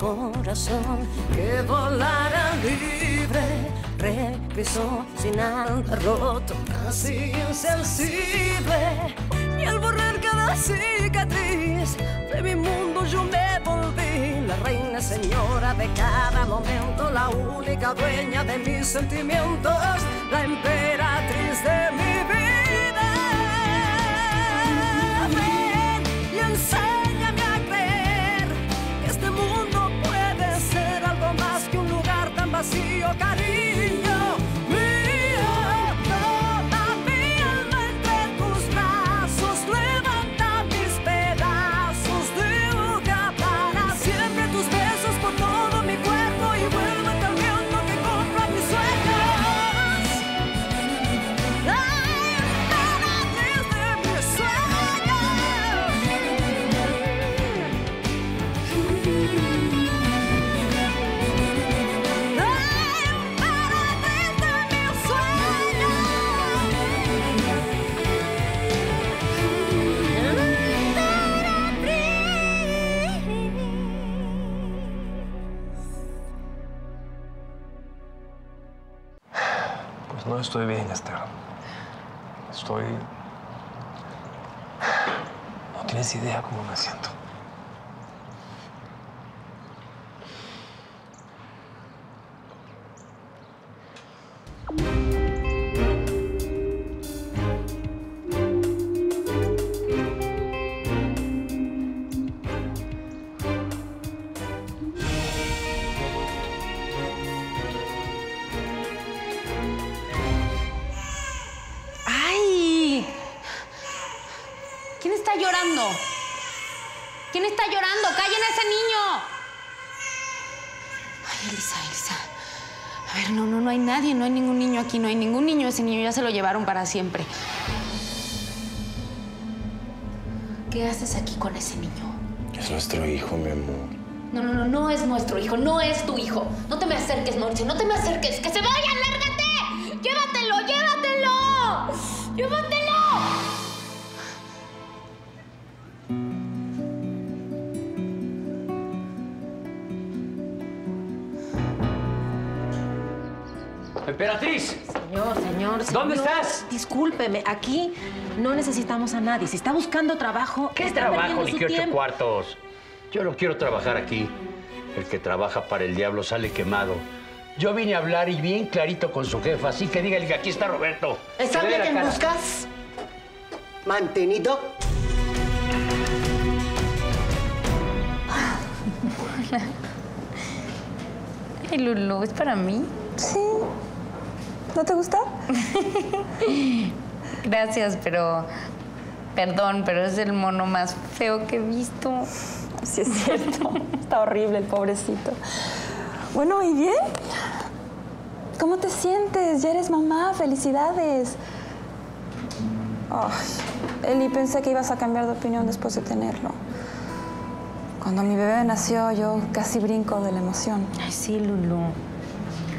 corazón que volara libre. Regresó sin alma roto, casi insensible. Y al borrar cada cicatriz de mi mundo yo me volví la reina señora de cada momento, la única dueña de mis sentimientos, la emperatriz de mi vida. Ven y vacío, cariño estoy bien, Esther. Estoy... No tienes idea cómo me siento. Ya se lo llevaron para siempre. ¿Qué haces aquí con ese niño? Es nuestro hijo, mi amor. No, no, no, no es nuestro hijo, no es tu hijo. No te me acerques, Mauricio, no te me acerques. ¡Que se vaya, lárgate! ¡Llévatelo, llévatelo! ¡Llévatelo! ¡Emperatriz! Señor, señor. ¿Dónde señor, estás? Discúlpeme, aquí no necesitamos a nadie. Si está buscando trabajo, ¿Qué está trabajo ni qué ocho cuartos? Yo no quiero trabajar aquí. El que trabaja para el diablo sale quemado. Yo vine a hablar y bien clarito con su jefa, así que dígale que aquí está Roberto. ¿Está Que bien cara. buscas? ¿Mantenido? Ay, Lulu, ¿es para mí? Sí. ¿No te gusta? Gracias, pero... Perdón, pero es el mono más feo que he visto. Sí, es cierto. Está horrible el pobrecito. Bueno, ¿y bien? ¿Cómo te sientes? Ya eres mamá. Felicidades. Ay, Eli, pensé que ibas a cambiar de opinión después de tenerlo. Cuando mi bebé nació, yo casi brinco de la emoción. Ay, sí, Lulu.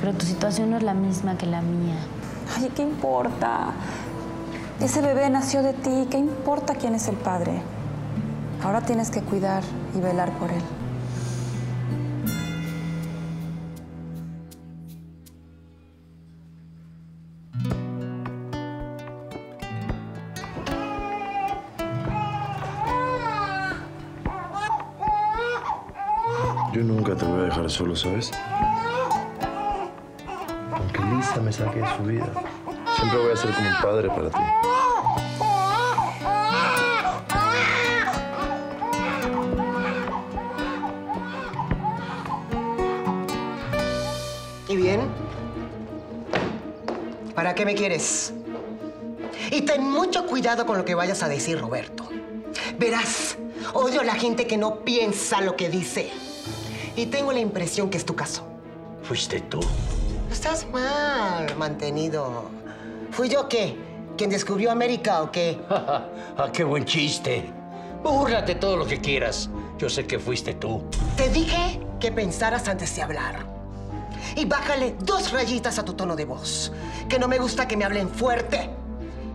Pero tu situación no es la misma que la mía. Ay, ¿qué importa? Ese bebé nació de ti. ¿Qué importa quién es el padre? Ahora tienes que cuidar y velar por él. Yo nunca te voy a dejar solo, ¿sabes? Lisa me saque de su vida, siempre voy a ser como un padre para ti. ¿Y bien? ¿Para qué me quieres? Y ten mucho cuidado con lo que vayas a decir, Roberto. Verás, odio a la gente que no piensa lo que dice. Y tengo la impresión que es tu caso. Fuiste tú. Estás mal, mantenido. ¿Fui yo qué? ¿Quien descubrió América o qué? ah, qué buen chiste. Búrlate todo lo que quieras. Yo sé que fuiste tú. Te dije que pensaras antes de hablar. Y bájale dos rayitas a tu tono de voz. Que no me gusta que me hablen fuerte.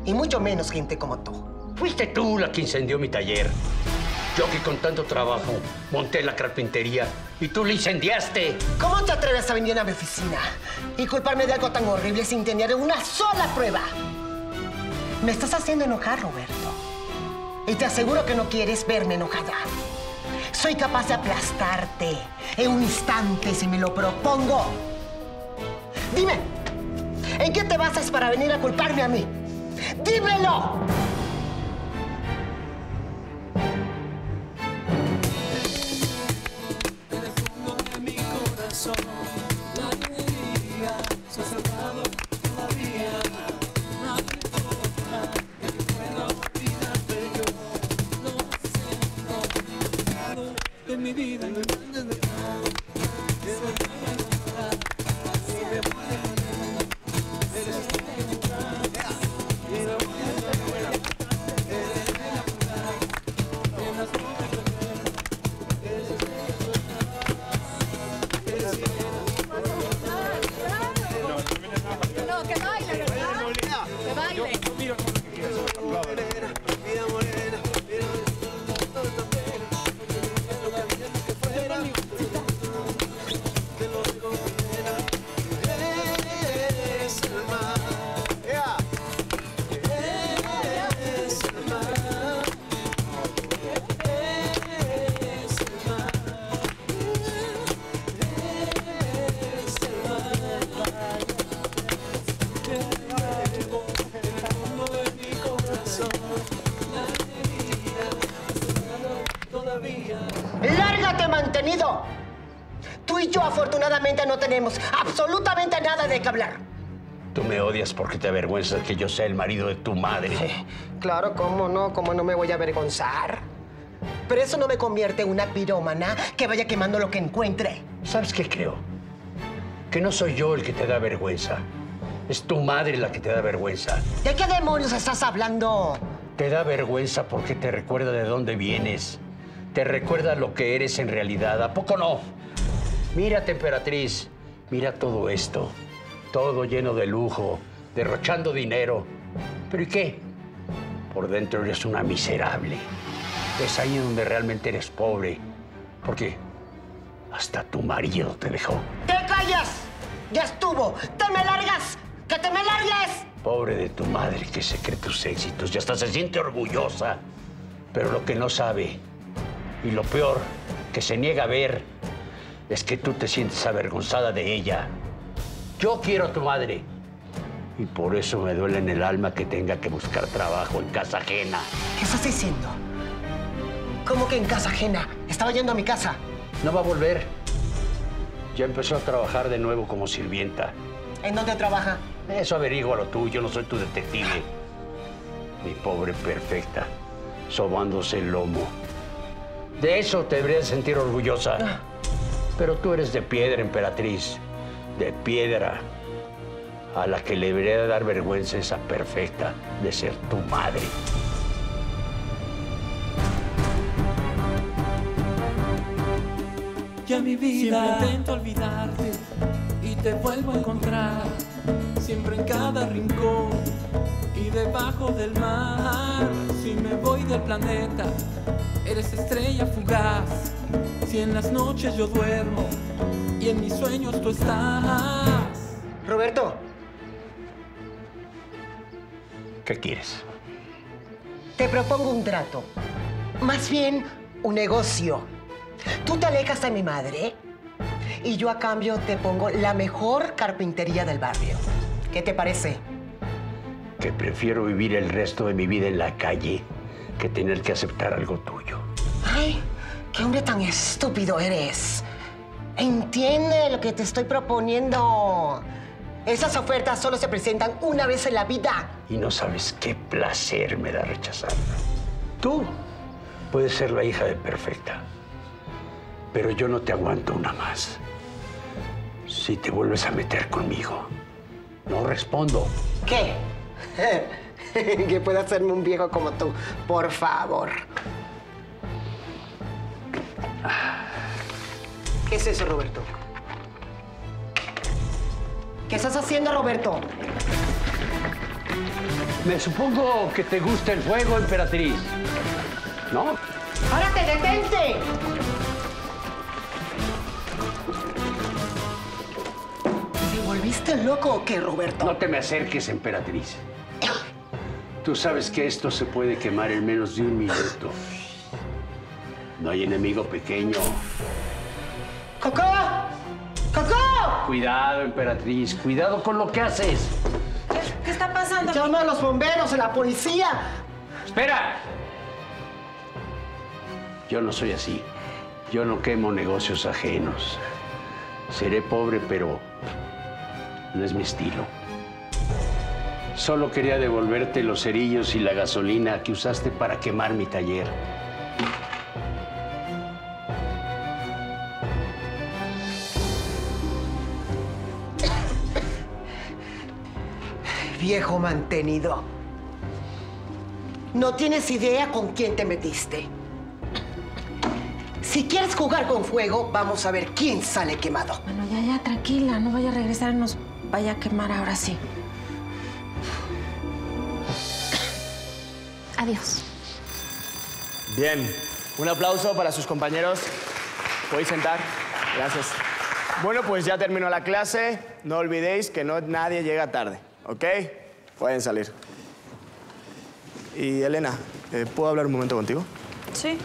Y mucho menos gente como tú. Fuiste tú la que incendió mi taller. Yo que con tanto trabajo monté la carpintería y tú la incendiaste. ¿Cómo te atreves a venir a mi oficina y culparme de algo tan horrible sin tener una sola prueba? Me estás haciendo enojar, Roberto. Y te aseguro que no quieres verme enojada. Soy capaz de aplastarte en un instante si me lo propongo. Dime, ¿en qué te basas para venir a culparme a mí? ¡Dímelo! De qué hablar. Tú me odias porque te avergüenzas que yo sea el marido de tu madre. Claro, ¿cómo no? ¿Cómo no me voy a avergonzar? Pero eso no me convierte en una pirómana que vaya quemando lo que encuentre. ¿Sabes qué creo? Que no soy yo el que te da vergüenza. Es tu madre la que te da vergüenza. ¿De qué demonios estás hablando? Te da vergüenza porque te recuerda de dónde vienes. Te recuerda lo que eres en realidad. ¿A poco no? Mira, temperatriz. Mira todo esto. Todo lleno de lujo, derrochando dinero. ¿Pero y qué? Por dentro eres una miserable. Es ahí donde realmente eres pobre. Porque hasta tu marido te dejó. ¡Te callas! ¡Ya estuvo! ¡Te me largas! ¡Que te me largues! Pobre de tu madre que se cree tus éxitos y hasta se siente orgullosa. Pero lo que no sabe, y lo peor, que se niega a ver, es que tú te sientes avergonzada de ella. Yo quiero a tu madre. Y por eso me duele en el alma que tenga que buscar trabajo en casa ajena. ¿Qué estás diciendo? ¿Cómo que en casa ajena? Estaba yendo a mi casa. No va a volver. Ya empezó a trabajar de nuevo como sirvienta. ¿En dónde trabaja? Eso averigua lo tú, yo no soy tu detective. Mi pobre perfecta, sobándose el lomo. De eso te deberías sentir orgullosa. Pero tú eres de piedra, emperatriz. De piedra. A la que le debería dar vergüenza esa perfecta de ser tu madre. Ya mi vida Siempre intento olvidarte y te vuelvo a encontrar Siempre en cada rincón y debajo del mar Si me voy del planeta, eres estrella fugaz Si en las noches yo duermo y en mis sueños tú estás Roberto, ¿Qué quieres? te propongo un trato. Más bien, un negocio. Tú te alejas de mi madre y yo a cambio te pongo la mejor carpintería del barrio. ¿Qué te parece? Que prefiero vivir el resto de mi vida en la calle que tener que aceptar algo tuyo. Qué hombre tan estúpido eres. Entiende lo que te estoy proponiendo. Esas ofertas solo se presentan una vez en la vida. Y no sabes qué placer me da rechazarla. Tú puedes ser la hija de Perfecta, pero yo no te aguanto una más. Si te vuelves a meter conmigo, no respondo. ¿Qué? que pueda hacerme un viejo como tú, por favor. ¿Qué es eso, Roberto? ¿Qué estás haciendo, Roberto? Me supongo que te gusta el fuego, emperatriz. ¿No? Ahora te detente! ¿Te volviste loco o qué, Roberto? No te me acerques, emperatriz. Tú sabes que esto se puede quemar en menos de un minuto. No hay enemigo pequeño. ¡Cocó! ¡Cocó! Cuidado, emperatriz. Cuidado con lo que haces. ¿Qué está pasando? Llama a los bomberos, a la policía. ¡Espera! Yo no soy así. Yo no quemo negocios ajenos. Seré pobre, pero no es mi estilo. Solo quería devolverte los cerillos y la gasolina que usaste para quemar mi taller. Viejo mantenido. No tienes idea con quién te metiste. Si quieres jugar con fuego, vamos a ver quién sale quemado. Bueno, ya, ya, tranquila. No vaya a regresar y nos vaya a quemar ahora sí. Adiós. Bien, un aplauso para sus compañeros. ¿Podéis sentar? Gracias. Bueno, pues ya terminó la clase. No olvidéis que no nadie llega tarde, ¿ok? Pueden salir. Y Elena, eh, ¿puedo hablar un momento contigo? Sí.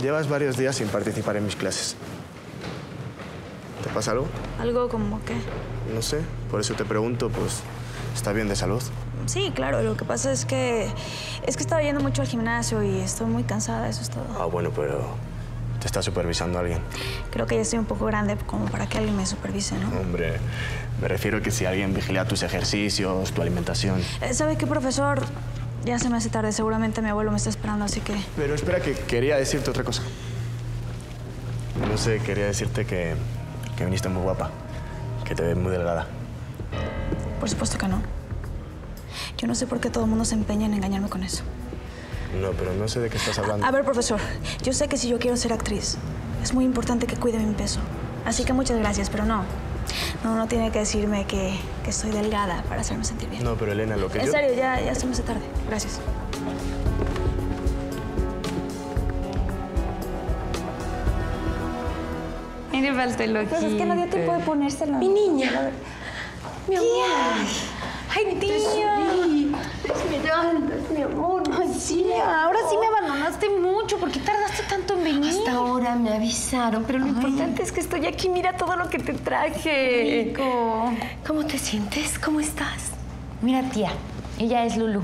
Llevas varios días sin participar en mis clases. ¿Te pasa algo? Algo como que... No sé, por eso te pregunto, pues, ¿está bien de salud? Sí, claro, lo que pasa es que... Es que estaba yendo mucho al gimnasio y estoy muy cansada, eso es todo. Ah, bueno, pero te está supervisando alguien. Creo que ya estoy un poco grande como para que alguien me supervise, ¿no? Hombre, me refiero que si alguien vigila tus ejercicios, tu alimentación. Eh, ¿Sabe qué, profesor? Ya se me hace tarde, seguramente mi abuelo me está esperando, así que... Pero espera, que quería decirte otra cosa. No sé, quería decirte que, que viniste muy guapa, que te ves muy delgada. Por supuesto que no. Yo no sé por qué todo el mundo se empeña en engañarme con eso. No, pero no sé de qué estás hablando. A ver, profesor, yo sé que si yo quiero ser actriz, es muy importante que cuide mi peso. Así que muchas gracias, pero no. No, no tiene que decirme que, que estoy delgada para hacerme sentir bien. No, pero Elena, lo que En yo... serio, ya, ya se me hace tarde. Gracias. Mire, falta el ojito. Pues es que no dio tiempo de ponérselo. Mi niña. Mi amor. Ay, tía. Esmeraldas, mi amor. Ay, sí, ahora sí me abandonaste mucho. ¿Por qué tardaste tanto en venir? Hasta ahora me avisaron, pero lo importante es que estoy aquí. Mira todo lo que te traje. Rico. ¿Cómo te sientes? ¿Cómo estás? Mira, tía, ella es Lulu.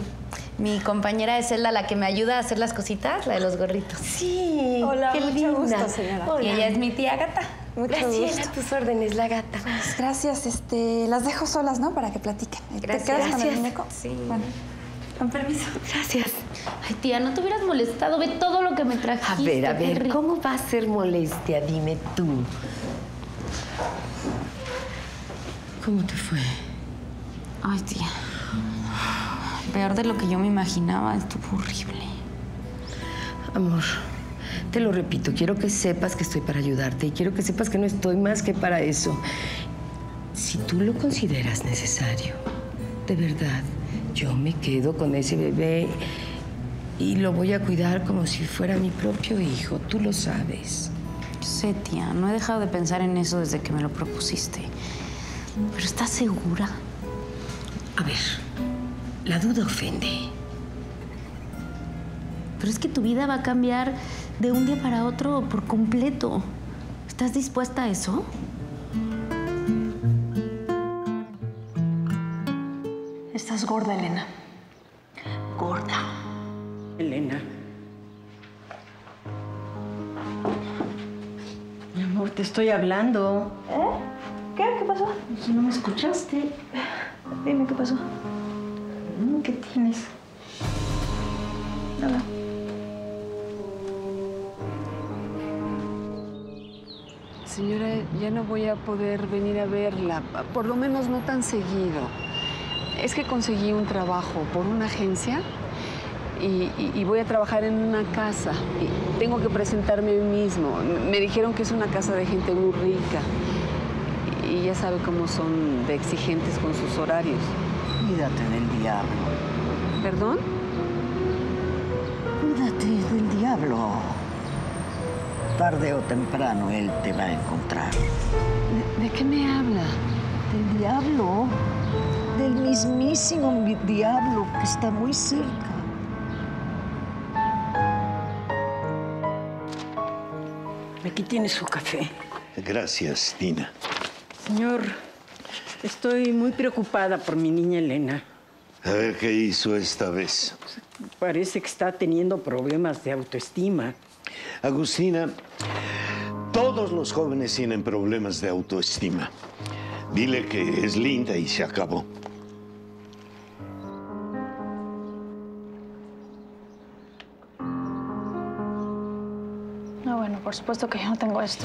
Mi compañera de celda, la que me ayuda a hacer las cositas, la de los gorritos. Sí. Hola, qué mucho linda. gusto, señora. Y ella es mi tía gata. Mucho Gracias. gusto. A tus órdenes, la gata. Pues gracias, este, las dejo solas, ¿no? Para que platiquen. Gracias. ¿Te quedas con el muñeco? Sí. Bueno, con permiso. Gracias. Ay, tía, no te hubieras molestado. Ve todo lo que me A trajiste. ver, a ver, rico. ¿cómo va a ser molestia? Dime tú. ¿Cómo te fue? Ay, tía. Peor de lo que yo me imaginaba. Estuvo horrible. Amor, te lo repito, quiero que sepas que estoy para ayudarte y quiero que sepas que no estoy más que para eso. Si tú lo consideras necesario, de verdad, yo me quedo con ese bebé y lo voy a cuidar como si fuera mi propio hijo, tú lo sabes. Yo sé, tía. No he dejado de pensar en eso desde que me lo propusiste. Pero ¿estás segura? A ver, la duda ofende. Pero es que tu vida va a cambiar de un día para otro por completo. ¿Estás dispuesta a eso? Estás gorda, Elena. Gorda. Elena. Mi amor, te estoy hablando. ¿Qué? ¿Qué pasó? Si no me escuchaste, Dime, ¿qué pasó? ¿qué tienes? Nada. Señora, ya no voy a poder venir a verla, por lo menos no tan seguido. Es que conseguí un trabajo por una agencia y, y- y voy a trabajar en una casa. Y tengo que presentarme a mí mismo. Me dijeron que es una casa de gente muy rica y ya sabe cómo son de exigentes con sus horarios. Cuídate del diablo. ¿Perdón? Cuídate del diablo. Tarde o temprano él te va a encontrar. ¿De, de qué me habla? Del diablo. Del mismísimo mi- diablo que está muy cerca. Aquí tiene su café. Gracias, Tina. Señor, estoy muy preocupada por mi niña Elena. A ver qué hizo esta vez. Parece que está teniendo problemas de autoestima. Agustina, todos los jóvenes tienen problemas de autoestima. Dile que es linda y se acabó. Por supuesto que yo no tengo esto.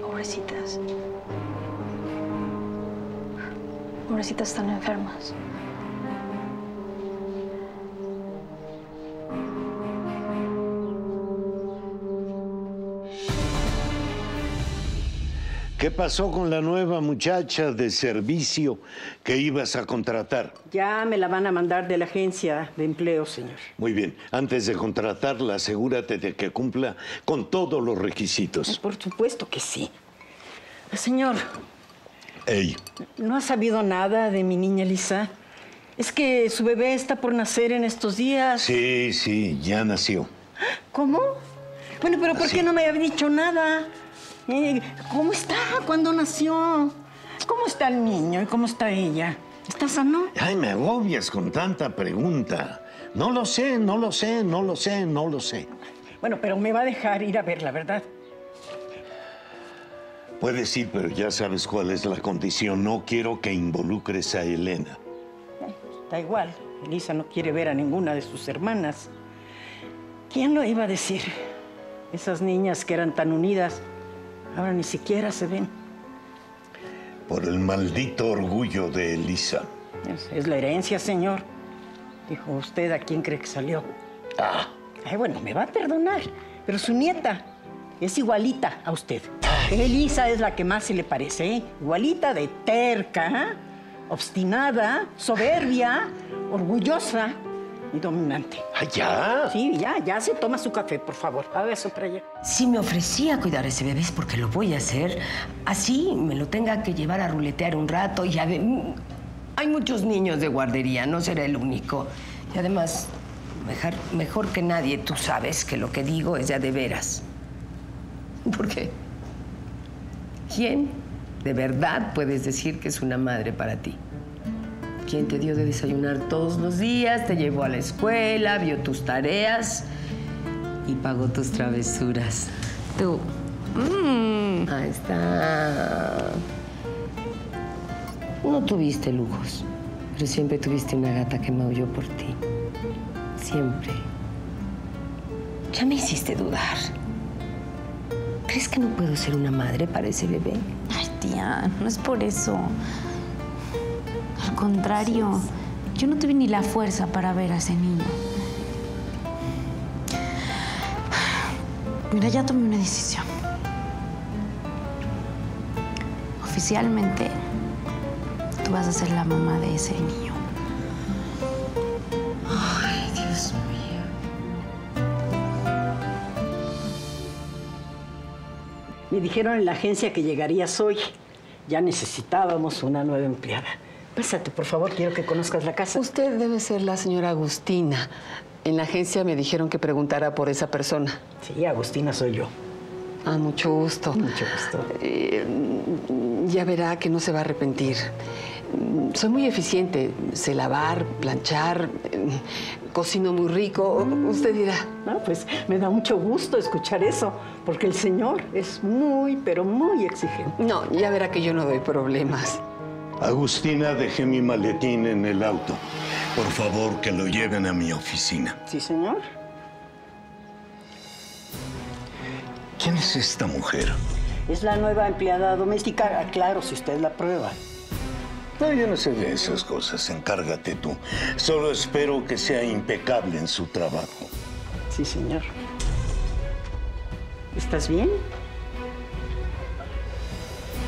Pobrecitas. Pobrecitas están enfermas. ¿Qué pasó con la nueva muchacha de servicio que ibas a contratar? Ya me la van a mandar de la agencia de empleo, señor. Muy bien, antes de contratarla, asegúrate de que cumpla con todos los requisitos. Por supuesto que sí. Señor, Ey, ¿no ha sabido nada de mi niña Lisa? Es que su bebé está por nacer en estos días. sí, sí, ya nació. ¿Cómo? Bueno, pero ¿por Así. qué no me había dicho nada? ¿Cómo está? ¿Cuándo nació? ¿Cómo está el niño y cómo está ella? ¿Está sano? Ay, me agobias con tanta pregunta. No lo sé, no lo sé, no lo sé, no lo sé. Bueno, pero me va a dejar ir a verla, ¿verdad? Puedes ir, pero ya sabes cuál es la condición. No quiero que involucres a Elena. Da igual. Elisa no quiere ver a ninguna de sus hermanas. ¿Quién lo iba a decir? Esas niñas que eran tan unidas, ahora ni siquiera se ven. Por el maldito orgullo de Elisa. Es, es la herencia, señor. Dijo usted a quién cree que salió. Ah. Ay, bueno, me va a perdonar, pero su nieta es igualita a usted. Elisa es la que más se le parece, ¿eh? Igualita de terca, obstinada, soberbia, orgullosa dominante. ¿Ah, ya? Sí, ya, ya se toma su café, por favor. Haga eso para allá. Si me ofrecía cuidar a ese bebé es porque lo voy a hacer. Así me lo tenga que llevar a ruletear un rato y ade- Hay muchos niños de guardería, no será el único. Y además, mejor, mejor que nadie, tú sabes que lo que digo es ya de veras. ¿Por qué? ¿Quién de verdad puedes decir que es una madre para ti? ¿Quién te dio de desayunar todos los días, te llevó a la escuela, vio tus tareas y pagó tus travesuras? Tú. Mm, ahí está. No tuviste lujos, pero siempre tuviste una gata que maulló por ti. Siempre. Ya me hiciste dudar. ¿Crees que no puedo ser una madre para ese bebé? Ay, tía, no es por eso. Al contrario, yo no tuve ni la fuerza para ver a ese niño. Mira, ya tomé una decisión. Oficialmente, tú vas a ser la mamá de ese niño. Ay, Dios mío. Me dijeron en la agencia que llegarías hoy. Ya necesitábamos una nueva empleada. Pásate, por favor, quiero que conozcas la casa. Usted debe ser la señora Agustina. En la agencia me dijeron que preguntara por esa persona. Sí, Agustina soy yo. Ah, mucho gusto. Mucho gusto. Eh, ya verá que no se va a arrepentir. Mm, Soy muy eficiente. Sé lavar, planchar, eh, cocino muy rico. Usted dirá. No, pues me da mucho gusto escuchar eso, porque el señor es muy, pero muy exigente. No, ya verá que yo no doy problemas. Agustina, dejé mi maletín en el auto. Por favor, que lo lleven a mi oficina. Sí, señor. ¿Quién es esta mujer? Es la nueva empleada doméstica, aclaro si usted la prueba. No, yo no sé de esas cosas. Encárgate tú. Solo espero que sea impecable en su trabajo. Sí, señor. ¿Estás bien?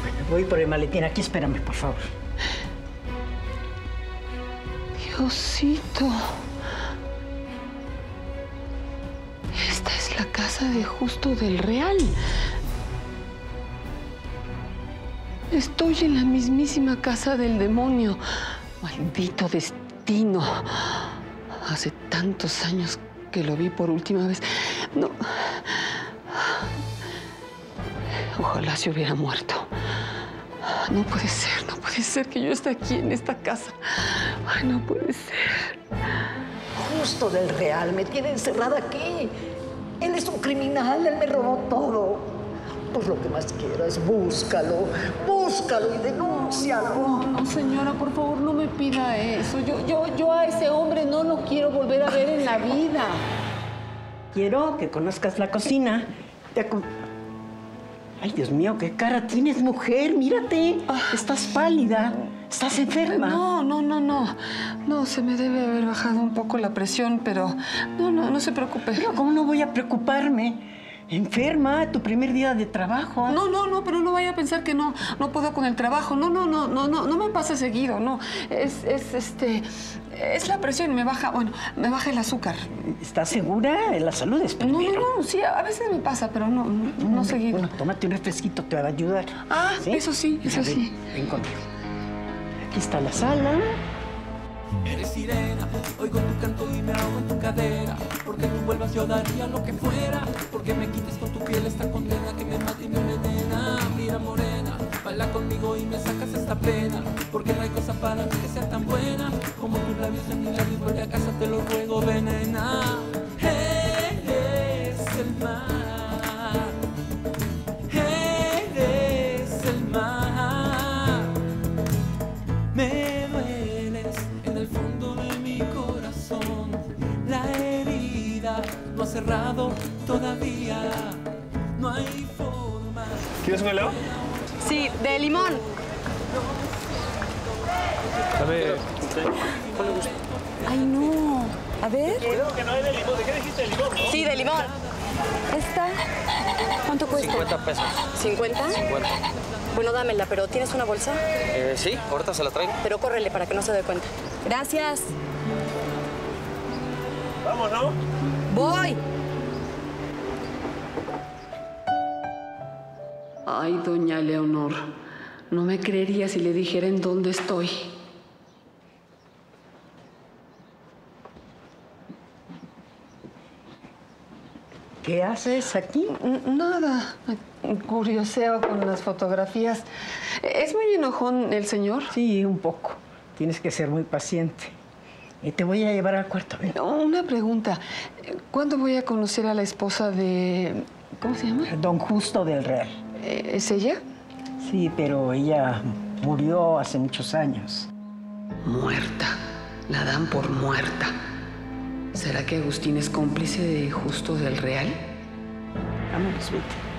Bueno, voy por el maletín. Aquí espérame, por favor. Diosito. Esta es la casa de Justo del Real. Estoy en la mismísima casa del demonio. Maldito destino. Hace tantos años que lo vi por última vez. No. Ojalá se hubiera muerto. No puede ser, no puede ser que yo esté aquí en esta casa. Ay, no puede ser. Justo del Real, me tiene encerrada aquí. Él es un criminal, él me robó todo. Pues lo que más quieras, búscalo, búscalo y denúncialo. No, no, señora, por favor, no me pida eso. Yo, yo, yo a ese hombre no lo quiero volver a ver en la vida. Quiero que conozcas la cocina. Te Ay, Dios mío, qué cara tienes, mujer. Mírate. Estás pálida. Estás enferma. No, no, no, no. No, se me debe haber bajado un poco la presión, pero no, no, no se preocupe. Pero ¿cómo no voy a preocuparme? Enferma, tu primer día de trabajo. No, no, no, pero no vaya a pensar que no, no puedo con el trabajo. No, no, no, no, no, no me pasa seguido, no. Es, es, este, es la presión, me baja, bueno, me baja el azúcar. ¿Estás segura? La salud es No, primero. no, no, sí, a veces me pasa, pero no, no, no seguido. Bueno, tómate un refresquito, te va a ayudar. Ah, eso sí, eso Mira, ven, sí. Ven conmigo. Aquí está la sala. Eres sirena, oigo tu canto y me ahogo en tu cadera. Porque tú vuelvas yo daría lo que fuera. Porque me quites con tu piel esta condena que me mata y me envenena. Mira morena, baila conmigo y me sacas esta pena. Porque no hay cosa para mí que sea tan buena como tus labios en mis labios. Vuelve a casa, te lo ruego, venena. ¿Quieres un helado? Sí, de limón. Dame. Ay, no. A ver. Creo que no es de limón. ¿De qué dijiste de limón, no? Sí, de limón. Esta. ¿Cuánto cuesta? 50 pesos. ¿50? 50. Bueno, dámela, pero ¿tienes una bolsa? Eh, sí, ahorita se la traigo. Pero córrele para que no se dé cuenta. Gracias. Vamos, ¿no? Voy. Ay, doña Leonor, no me creería si le dijera en dónde estoy. ¿Qué haces aquí? Nada. Curioseo con las fotografías. ¿Es muy enojón el señor? Sí, un poco. Tienes que ser muy paciente. Y te voy a llevar al cuarto. ven. Una pregunta. ¿Cuándo voy a conocer a la esposa de... ¿Cómo se llama? Don Justo del Real. Eh, ¿Es ella? Sí, pero ella murió hace muchos años. Muerta. La dan por muerta. ¿Será que Agustín es cómplice de Justo del Real? Vámonos, vete.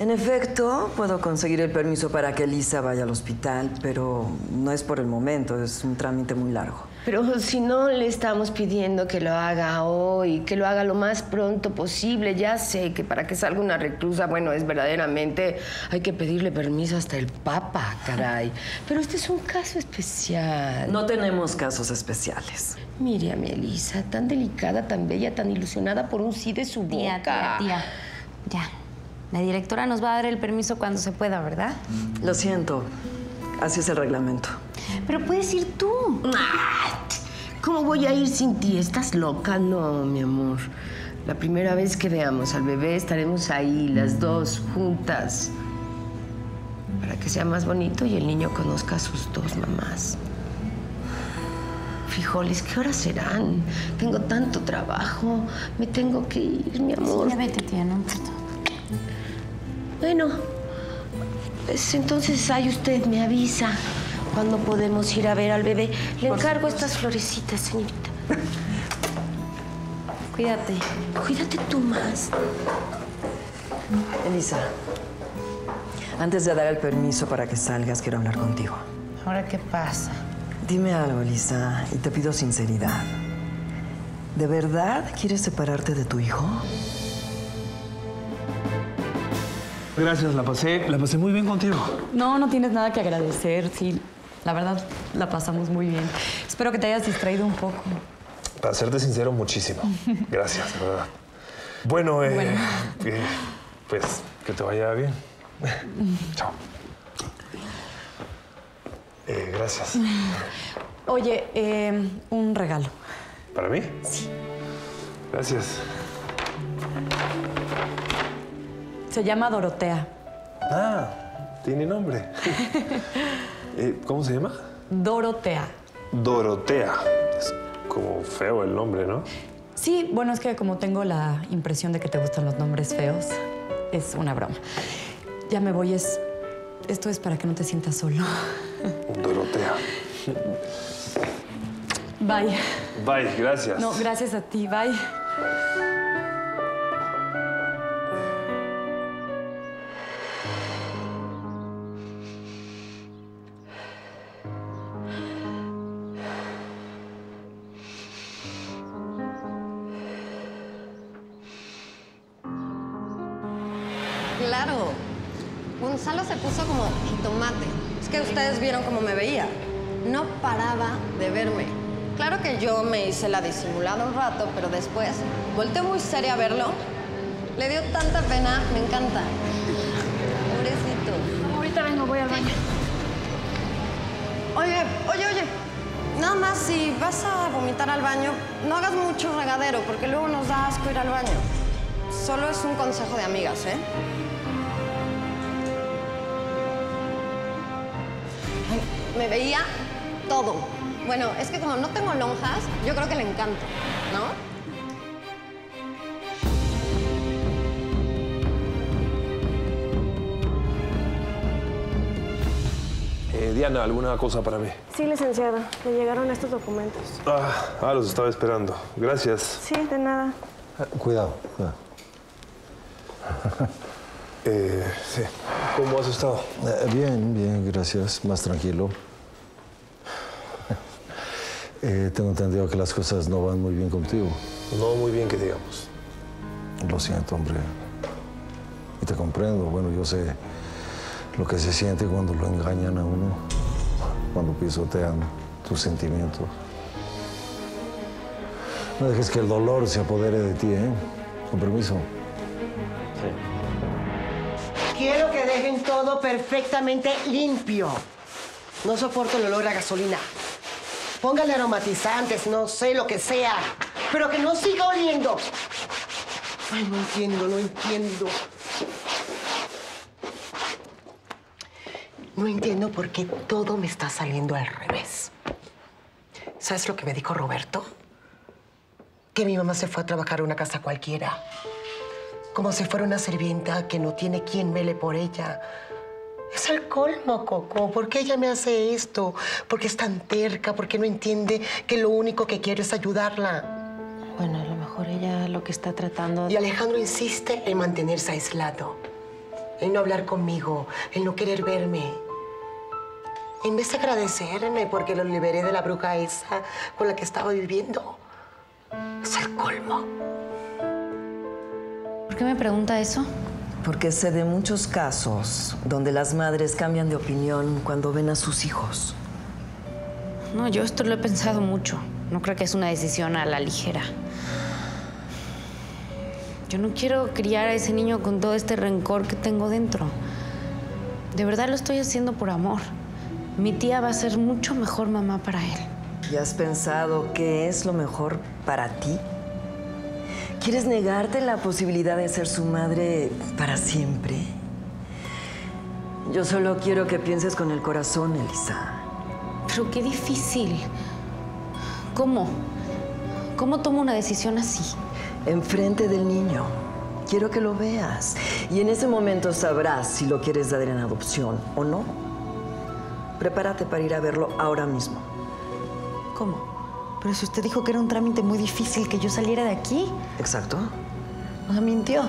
En efecto, puedo conseguir el permiso para que Elisa vaya al hospital, pero no es por el momento, es un trámite muy largo. Pero si no le estamos pidiendo que lo haga hoy, que lo haga lo más pronto posible, ya sé que para que salga una reclusa, bueno, es verdaderamente, hay que pedirle permiso hasta el Papa, caray. Pero este es un caso especial. No tenemos casos especiales. Mire a mi Elisa, tan delicada, tan bella, tan ilusionada por un sí de su Tía, boca. tía, tía. Ya. La directora nos va a dar el permiso cuando se pueda, ¿verdad? Lo siento, así es el reglamento. Pero puedes ir tú. Ah, ¿Cómo voy a ir sin ti? ¿Estás loca? No, mi amor. La primera vez que veamos al bebé estaremos ahí, las dos, juntas. Para que sea más bonito y el niño conozca a sus dos mamás. Frijoles, ¿qué horas serán? Tengo tanto trabajo. Me tengo que ir, mi amor. Sí, ya vete, tía, no. Bueno, pues entonces ahí usted me avisa cuándo podemos ir a ver al bebé. Le encargo estas florecitas, señorita. Cuídate. Cuídate tú más. Elisa, antes de dar el permiso para que salgas, quiero hablar contigo. ¿Ahora qué pasa? Dime algo, Elisa, y te pido sinceridad. ¿De verdad quieres separarte de tu hijo? Gracias, la pasé, la pasé muy bien contigo. No, no tienes nada que agradecer. Sí, la verdad, la pasamos muy bien. Espero que te hayas distraído un poco. Para serte sincero, muchísimo. Gracias, de verdad. Bueno, eh, Bueno. eh, pues que te vaya bien. Chao. Eh, gracias. Oye, eh, un regalo. ¿Para mí? Sí. Gracias. Se llama Dorotea. Ah, tiene nombre. Eh, ¿Cómo se llama? Dorotea. Dorotea. Es como feo el nombre, ¿no? Sí, bueno, es que como tengo la impresión de que te gustan los nombres feos, es una broma. Ya me voy, es... Esto es para que no te sientas solo. Dorotea. Bye. Bye, gracias. No, gracias a ti, bye. Cómo me veía. No paraba de verme. Claro que yo me hice la disimulada un rato, pero después volteé muy seria a verlo. Le dio tanta pena, me encanta. Pobrecito. Ahorita vengo, voy al baño. Oye, oye, oye. Nada más si vas a vomitar al baño, no hagas mucho regadero, porque luego nos da asco ir al baño. Solo es un consejo de amigas, ¿eh? Me veía todo. Bueno, es que como no tengo lonjas, yo creo que le encanto, ¿no? Eh, Diana, ¿alguna cosa para mí? Sí, licenciado. Me llegaron estos documentos. Ah, ah, los estaba esperando. Gracias. Sí, de nada. Cuidado, cuidado. Eh, sí. ¿Cómo has estado? Eh, bien, bien, gracias. Más tranquilo. Eh, tengo entendido que las cosas no van muy bien contigo. No muy bien que digamos. Lo siento, hombre. Y te comprendo. Bueno, yo sé lo que se siente cuando lo engañan a uno, cuando pisotean tus sentimientos. No dejes que el dolor se apodere de ti, ¿eh? Con permiso. Quiero que dejen todo perfectamente limpio. No soporto el olor a gasolina. Póngale aromatizantes, no sé, lo que sea. Pero que no siga oliendo. Ay, no entiendo, no entiendo. No entiendo por qué todo me está saliendo al revés. ¿Sabes lo que me dijo Roberto? Que mi mamá se fue a trabajar a una casa cualquiera. Como si fuera una sirvienta que no tiene quien vele por ella. Es el colmo, Coco. ¿Por qué ella me hace esto? ¿Por qué es tan terca? ¿Por qué no entiende que lo único que quiero es ayudarla? Bueno, a lo mejor ella lo que está tratando... Y Alejandro insiste en mantenerse aislado. En no hablar conmigo, en no querer verme. En vez de agradecerme porque lo liberé de la bruja esa con la que estaba viviendo. Es el colmo. ¿Por qué me pregunta eso? Porque sé de muchos casos donde las madres cambian de opinión cuando ven a sus hijos. No, yo esto lo he pensado mucho. No creo que es una decisión a la ligera. Yo no quiero criar a ese niño con todo este rencor que tengo dentro. De verdad lo estoy haciendo por amor. Mi tía va a ser mucho mejor mamá para él. ¿Y has pensado qué es lo mejor para ti? ¿Quieres negarte la posibilidad de ser su madre para siempre? Yo solo quiero que pienses con el corazón, Elisa. Pero qué difícil. ¿Cómo? ¿Cómo tomo una decisión así? Enfrente del niño. Quiero que lo veas. Y en ese momento sabrás si lo quieres dar en adopción o no. Prepárate para ir a verlo ahora mismo. ¿Cómo? Pero si usted dijo que era un trámite muy difícil que yo saliera de aquí. Exacto. O sea, mintió.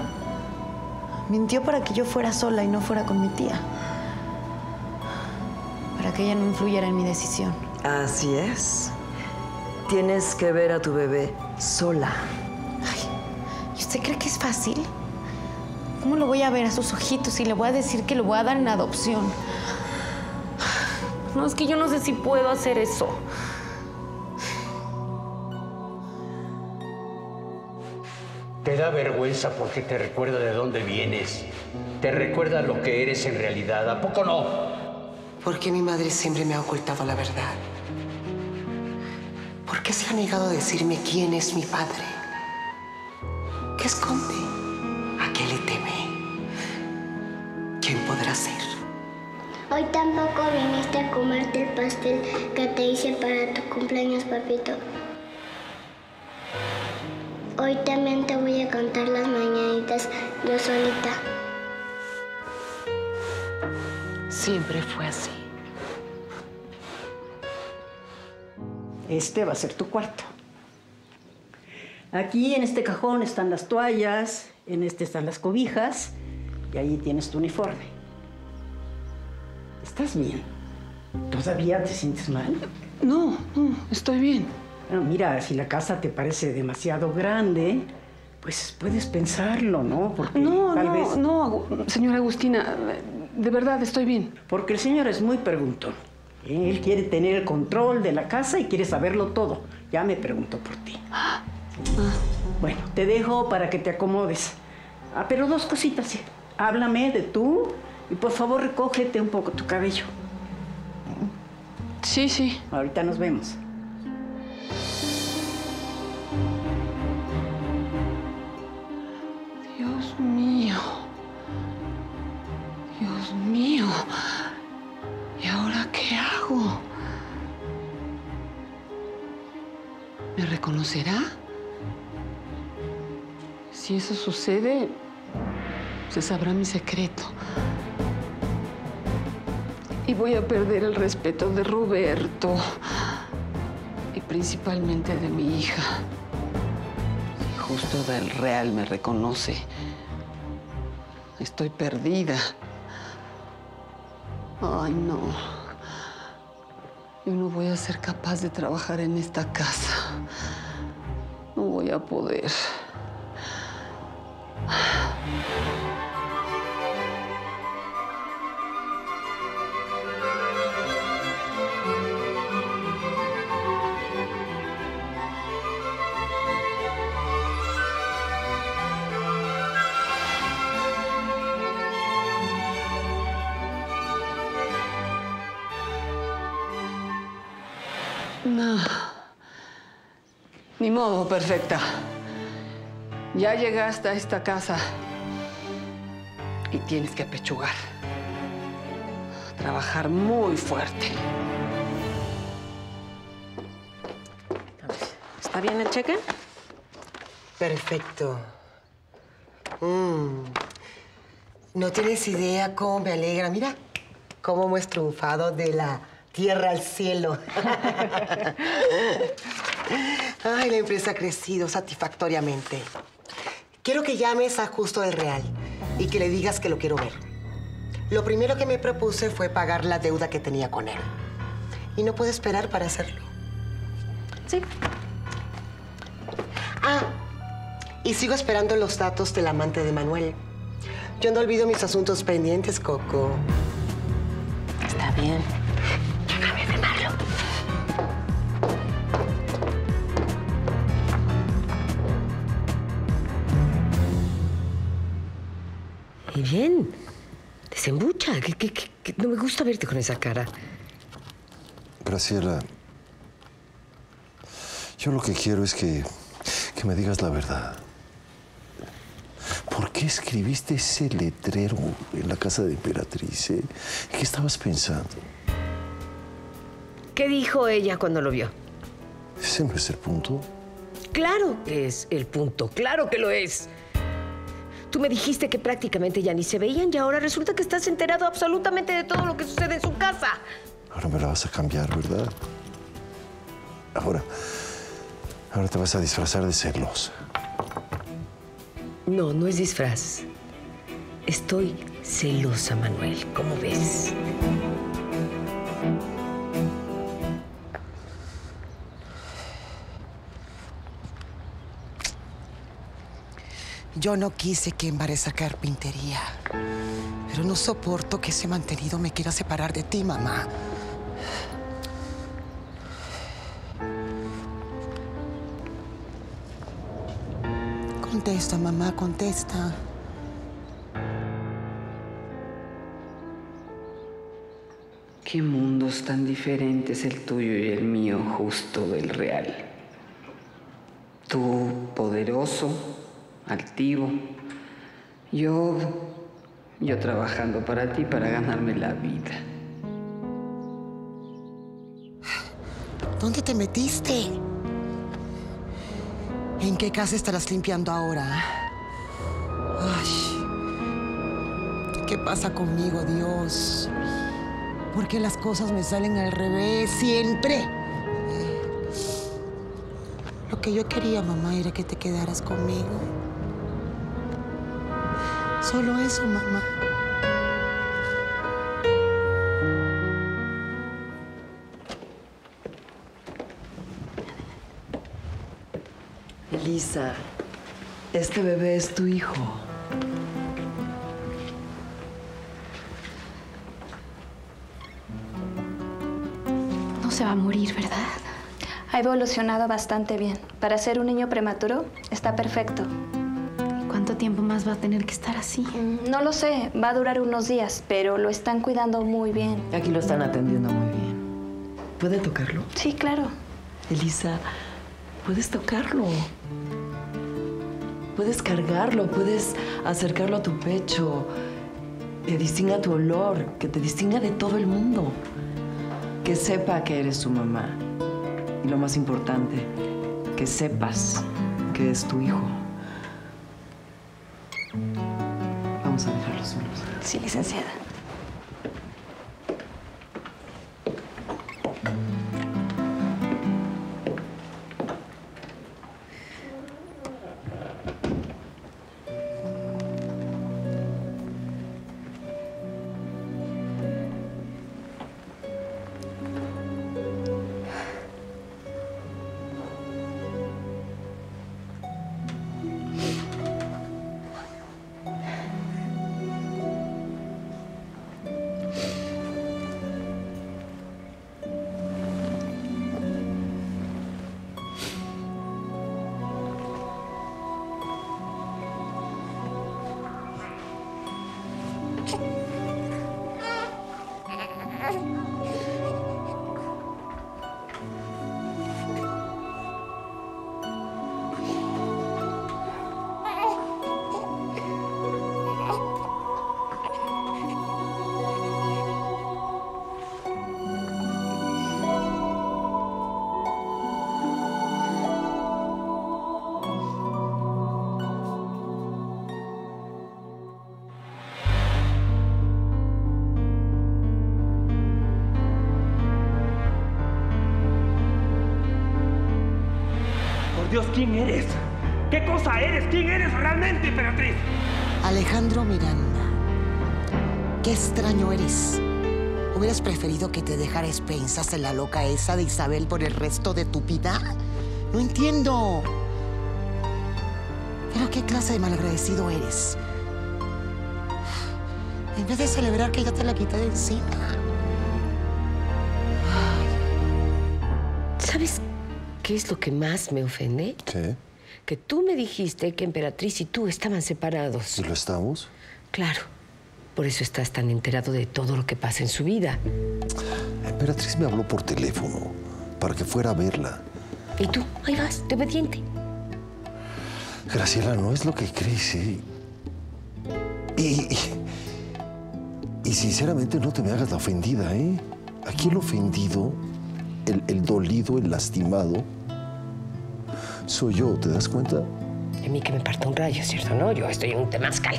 Mintió para que yo fuera sola y no fuera con mi tía. Para que ella no influyera en mi decisión. Así es. Tienes que ver a tu bebé sola. ¿Y usted cree que es fácil? ¿Cómo lo voy a ver a sus ojitos y le voy a decir que lo voy a dar en adopción? No, es que yo no sé si puedo hacer eso. Te da vergüenza porque te recuerda de dónde vienes. Te recuerda lo que eres en realidad. ¿A poco no? Porque mi madre siempre me ha ocultado la verdad. ¿Por qué se ha negado a decirme quién es mi padre? ¿Qué esconde? ¿A qué le teme? ¿Quién podrá ser? Hoy tampoco viniste a comerte el pastel que te hice para tu cumpleaños, papito. Hoy también te voy a contar las mañanitas yo solita. Siempre fue así. Este va a ser tu cuarto. Aquí en este cajón están las toallas, en este están las cobijas y ahí tienes tu uniforme. ¿Estás bien? ¿Todavía te sientes mal? No, no, estoy bien. Mira, si la casa te parece demasiado grande, pues puedes pensarlo, ¿no? Porque No, tal no, vez... no, señora Agustina, de verdad estoy bien. Porque el señor es muy preguntón. Él quiere tener el control de la casa y quiere saberlo todo. Ya me preguntó por ti. Bueno, te dejo para que te acomodes. Ah, pero dos cositas. sí. Háblame de tú y por favor recógete un poco tu cabello. Sí, sí. Ahorita nos vemos. Mío. ¿Y ahora qué hago? ¿Me reconocerá? Si eso sucede, se sabrá mi secreto. Y voy a perder el respeto de Roberto. Y principalmente de mi hija. Si justo del Real me reconoce, estoy perdida. Ay, no. Yo no voy a ser capaz de trabajar en esta casa. No voy a poder. Modo, perfecta. Ya llegaste a esta casa y tienes que apechugar. Trabajar muy fuerte. ¿Está bien el cheque? Perfecto. Mm. No tienes idea cómo me alegra. Mira cómo hemos triunfado de la tierra al cielo. Ay, la empresa ha crecido satisfactoriamente. Quiero que llames a Justo del Real y que le digas que lo quiero ver. Lo primero que me propuse fue pagar la deuda que tenía con él. Y no puedo esperar para hacerlo. Sí. Ah, y sigo esperando los datos del amante de Manuel. Yo no olvido mis asuntos pendientes, Coco. Está bien. Desembucha. que- que- que- que no me gusta verte con esa cara. Graciela, yo lo que quiero es que, que me digas la verdad. ¿Por qué escribiste ese letrero en la casa de Emperatriz? eh? ¿Qué estabas pensando? ¿Qué dijo ella cuando lo vio? Ese no es el punto. Claro que es el punto, claro que lo es. Tú me dijiste que prácticamente ya ni se veían y ahora resulta que estás enterado absolutamente de todo lo que sucede en su casa. Ahora me la vas a cambiar, ¿verdad? Ahora, ahora te vas a disfrazar de celosa. No, no es disfraz. Estoy celosa, Manuel, ¿cómo ves? Yo no quise que esa carpintería. Pero no soporto que ese mantenido me quiera separar de ti, mamá. Con Contesta, mamá, contesta. Qué mundos tan diferentes el tuyo y el mío, justo del real. Tú poderoso, altivo. Yo, yo trabajando para ti para ganarme la vida. ¿Dónde te metiste? ¿En qué casa estarás limpiando ahora? Ay, ¿qué pasa conmigo, Dios? ¿Por qué las cosas me salen al revés siempre? Lo que yo quería, mamá, era que te quedaras conmigo. Solo eso, mamá. Elisa, este bebé es tu hijo. No se va a morir, ¿verdad? Ha evolucionado bastante bien. Para ser un niño prematuro, está perfecto. ¿Cuánto tiempo más va a tener que estar así? Mm, No lo sé, va a durar unos días, pero lo están cuidando muy bien. Aquí lo están atendiendo muy bien. ¿Puede tocarlo? Sí, claro. Elisa, puedes tocarlo. Puedes cargarlo, puedes acercarlo a tu pecho. Que distinga tu olor, que te distinga de todo el mundo. Que sepa que eres su mamá. Y lo más importante, que sepas que es tu hijo. Sí, licenciada. Dios, ¿quién eres? ¿Qué cosa eres? ¿Quién eres realmente, emperatriz? Alejandro Miranda, qué extraño eres. ¿Hubieras preferido que te dejara expensas en la loca esa de Isabel por el resto de tu vida? No entiendo. Pero qué clase de malagradecido eres. En vez de celebrar que ya te la quité de encima. ¿Sabes qué es lo que más me ofende? ¿Qué? Que tú me dijiste que Emperatriz y tú estaban separados. ¿Y lo estamos? Claro. Por eso estás tan enterado de todo lo que pasa en su vida. Emperatriz me habló por teléfono para que fuera a verla. Y tú, ahí vas, de obediente. Graciela, no es lo que crees, ¿eh? Y, y, y sinceramente no te me hagas la ofendida, ¿eh? Aquí el ofendido, el, el dolido, el lastimado, soy yo, ¿te das cuenta? A mí que me parta un rayo, ¿cierto? No, yo estoy en un temazcal.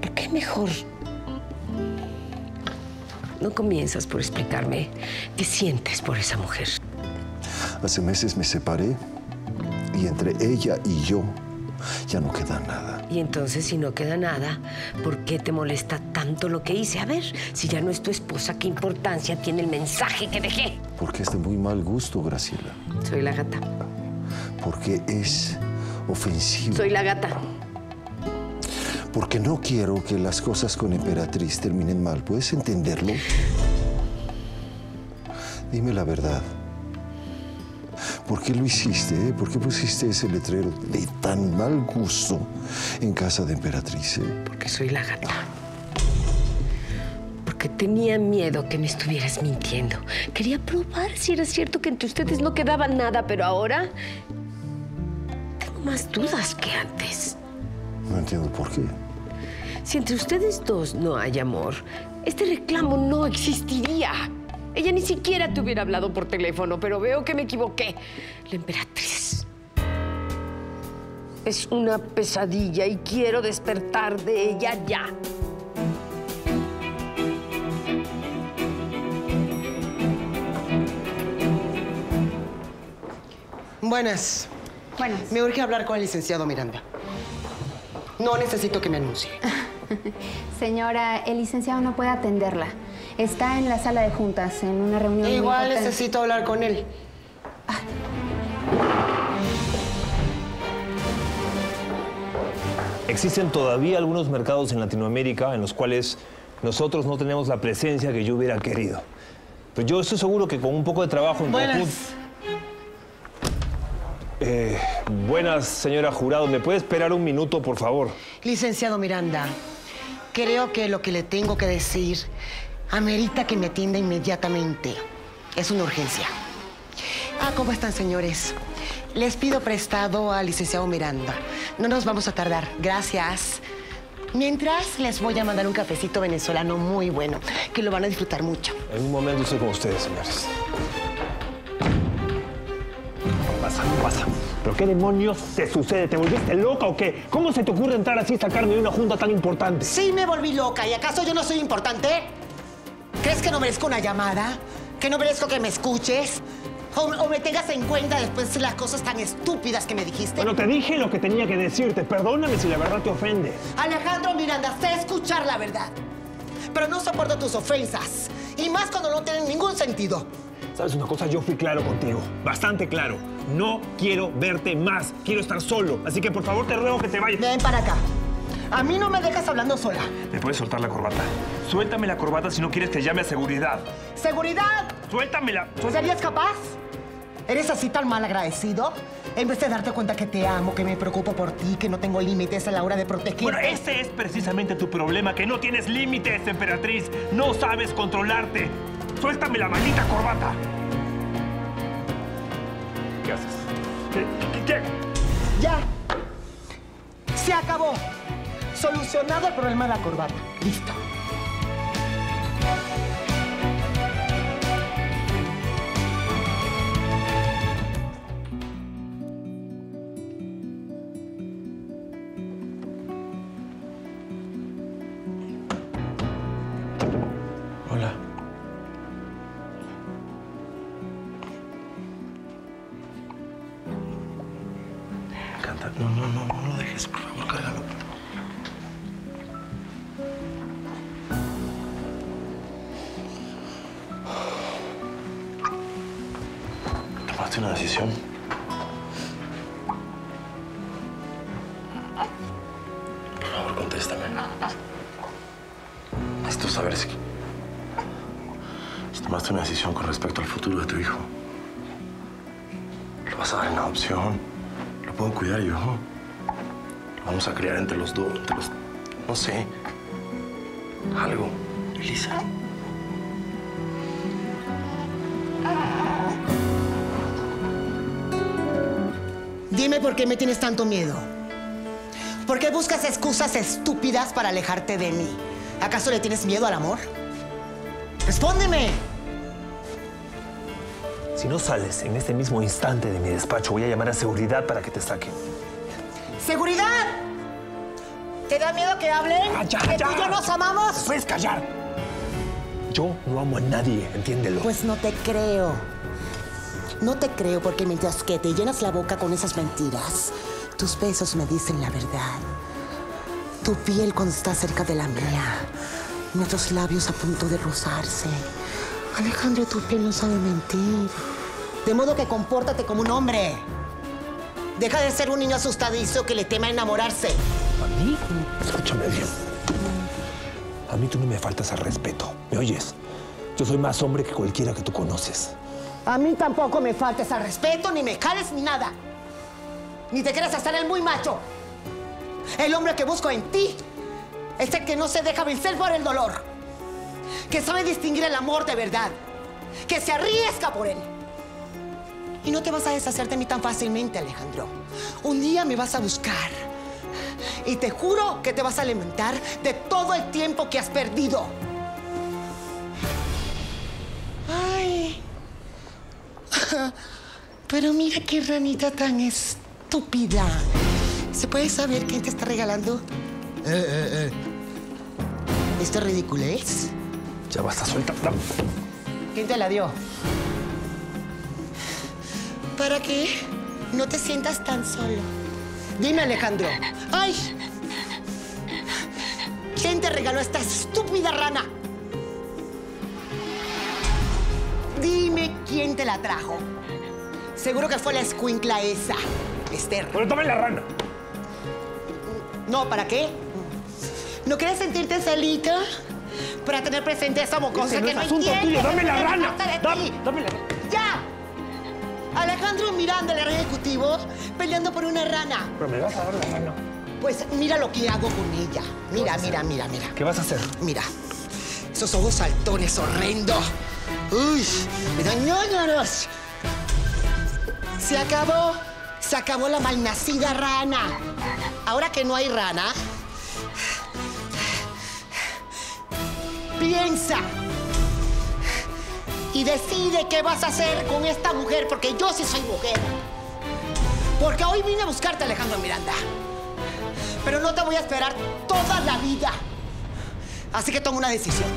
¿Por qué mejor no comienzas por explicarme qué sientes por esa mujer? Hace meses me separé y entre ella y yo ya no queda nada. Y entonces, si no queda nada, ¿por qué te molesta tanto lo que hice? A ver, si ya no es tu esposa, ¿qué importancia tiene el mensaje que dejé? Porque es de muy mal gusto, Graciela. Soy la gata. Porque es ofensivo. Soy la gata. Porque no quiero que las cosas con Emperatriz terminen mal. ¿Puedes entenderlo? Dime la verdad. ¿Por qué lo hiciste? eh? ¿Por qué pusiste ese letrero de tan mal gusto en casa de Emperatriz? eh? Porque soy la gata. Tenía miedo que me estuvieras mintiendo. Quería probar si era cierto que entre ustedes no quedaba nada, pero ahora tengo más dudas que antes. No entiendo por qué. Si entre ustedes dos no hay amor, este reclamo no existiría. Ella ni siquiera te hubiera hablado por teléfono, pero veo que me equivoqué. La emperatriz es una pesadilla y quiero despertar de ella ya. Buenas. Buenas. Me urge hablar con el licenciado Miranda. No necesito que me anuncie. Señora, el licenciado no puede atenderla. Está en la sala de juntas, en una reunión. Igual necesito hablar con él. Existen todavía algunos mercados en Latinoamérica en los cuales nosotros no tenemos la presencia que yo hubiera querido. Pero yo estoy seguro que con un poco de trabajo en Buenas. conjunto... Eh, buenas, señora Jurado. ¿Me puede esperar un minuto, por favor? Licenciado Miranda, creo que lo que le tengo que decir amerita que me atienda inmediatamente. Es una urgencia. Ah, ¿cómo están, señores? Les pido prestado al licenciado Miranda. No nos vamos a tardar. Gracias. Mientras, les voy a mandar un cafecito venezolano muy bueno, que lo van a disfrutar mucho. En un momento estoy con ustedes, señores. Pasa, pasa. ¿Pero qué demonios te sucede? ¿Te volviste loca o qué? ¿Cómo se te ocurre entrar así y sacarme de una junta tan importante? Sí me volví loca. ¿Y acaso yo no soy importante? ¿Crees que no merezco una llamada? ¿Que no merezco que me escuches? ¿O, o me tengas en cuenta después de las cosas tan estúpidas que me dijiste? Bueno, te dije lo que tenía que decirte. Perdóname si la verdad te ofende. Alejandro Miranda, sé escuchar la verdad. Pero no soporto tus ofensas. Y más cuando no tienen ningún sentido. ¿Sabes una cosa? Yo fui claro contigo. Bastante claro. No quiero verte más. Quiero estar solo. Así que por favor te ruego que te vayas. Ven para acá. A mí no me dejas hablando sola. ¿Me puedes soltar la corbata? Suéltame la corbata si no quieres que llame a seguridad. ¡Seguridad! Suéltamela. ¿Serías capaz? ¿Eres así tan mal agradecido? En vez de darte cuenta que te amo, que me preocupo por ti, que no tengo límites a la hora de protegerte. Bueno, ese es precisamente tu problema, que no tienes límites, emperatriz. No sabes controlarte. Suéltame la maldita corbata. ¿Qué haces? ¿Qué? Ya. Se acabó. Solucionado el problema de la corbata. Listo. Dime por qué me tienes tanto miedo. ¿Por qué buscas excusas estúpidas para alejarte de mí? ¿Acaso le tienes miedo al amor? ¡Respóndeme! Si no sales en este mismo instante de mi despacho, voy a llamar a seguridad para que te saquen. ¡Seguridad! ¿Te da miedo que hablen? Ah, ya, ¿Que ya. tú y yo nos amamos? ¿Puedes callar? Yo no amo a nadie, entiéndelo. Pues no te creo. No te creo porque mientras que te llenas la boca con esas mentiras, tus besos me dicen la verdad. Tu piel cuando está cerca de la mía. Nuestros labios a punto de rozarse. Alejandro, tu piel no sabe mentir. De modo que compórtate como un hombre. Deja de ser un niño asustadizo que le tema enamorarse. ¿A mí? Escúchame bien. A mí tú no me faltas al respeto. ¿Me oyes? Yo soy más hombre que cualquiera que tú conoces. A mí tampoco me faltes al respeto, ni me cales, ni nada. Ni te quieras hacer el muy macho. El hombre que busco en ti es el que no se deja vencer por el dolor. Que sabe distinguir el amor de verdad. Que se arriesga por él. Y no te vas a deshacer de mí tan fácilmente, Alejandro. Un día me vas a buscar. Y te juro que te vas a alimentar de todo el tiempo que has perdido. Pero mira qué ranita tan estúpida. ¿Se puede saber quién te está regalando? Eh, eh, eh. ¿Esto ridiculez? Ya basta, suelta. ¿Quién te la dio? ¿Para qué? No te sientas tan solo. Dime, Alejandro. ¡Ay! ¿Quién te regaló esta estúpida rana? Dime quién te la trajo. Seguro que fue la escuincla esa, Esther. Pero tome la rana. No, ¿para qué? ¿No quieres sentirte solita? Para tener presente esa mocosa Ese no que es no asunto tuyo, dame que la rana. Dame- la rana. ¡Ya! Alejandro Miranda, el ejecutivo, peleando por una rana. Pero me vas a dar la rana. Pues mira lo que hago con ella. Mira, mira, mira, mira. ¿Qué vas a hacer? Mira, esos ojos saltones horrendo. Uy, ñóñoros. Se acabó, se acabó la malnacida rana. Ahora que no hay rana, piensa y decide qué vas a hacer con esta mujer, porque yo sí soy mujer. Porque hoy vine a buscarte, Alejandro Miranda. Pero no te voy a esperar toda la vida. Así que toma una decisión.